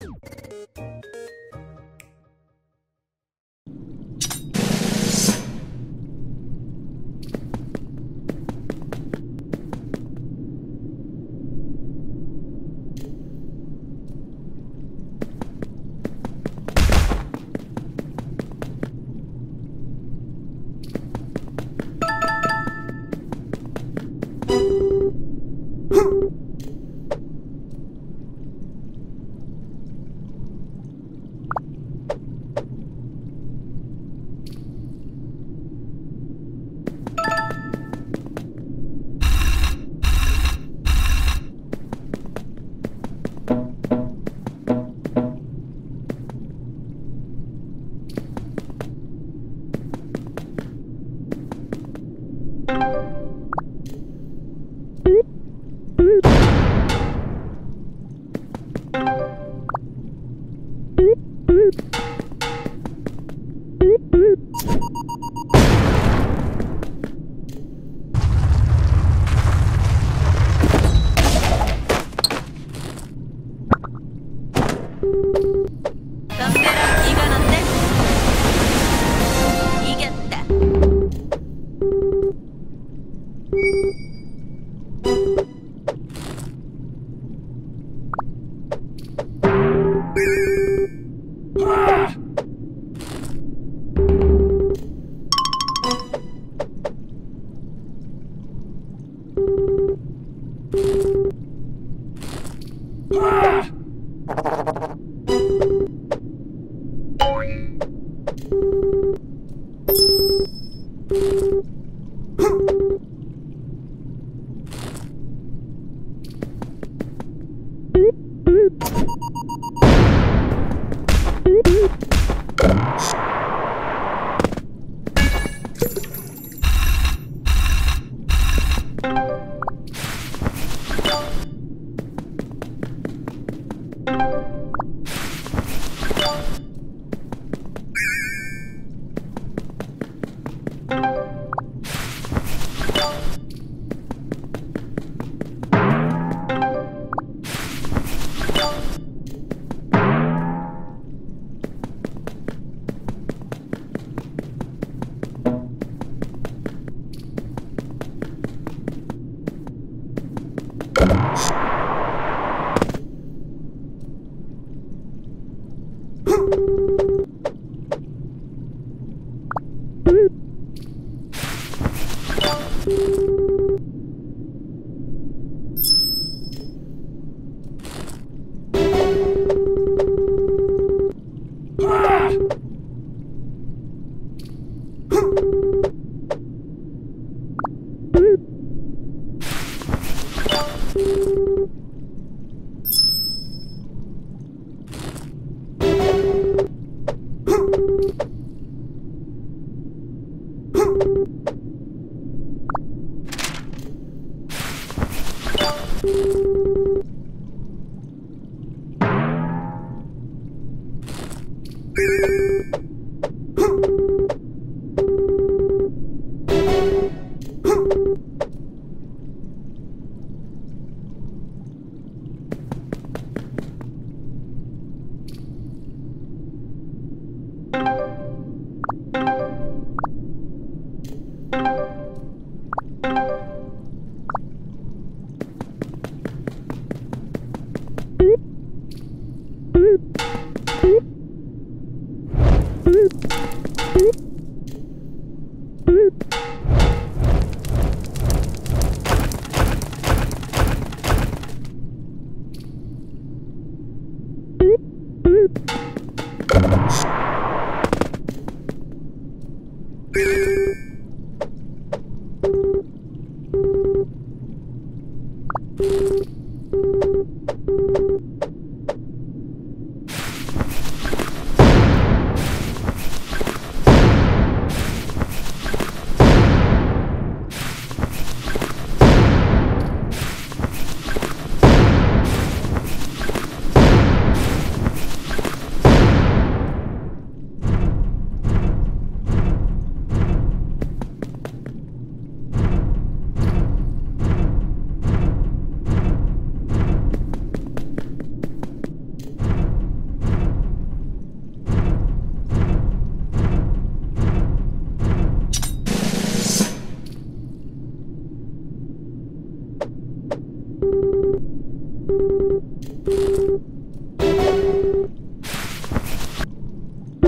you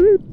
Boop.